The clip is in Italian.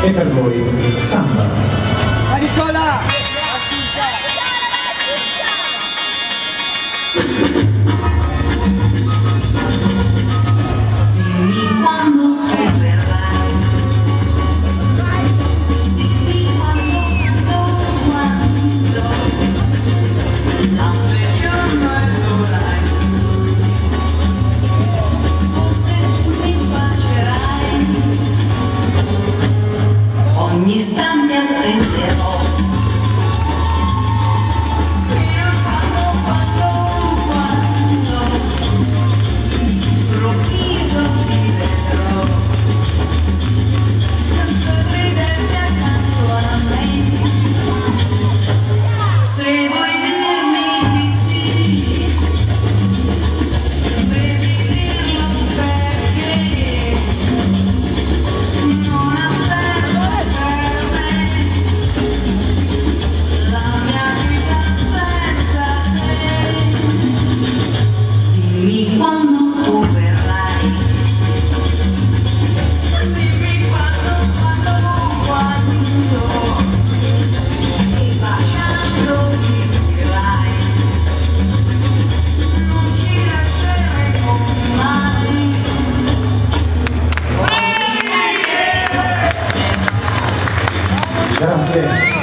E per voi, samba. Maricola! cambian en Gracias.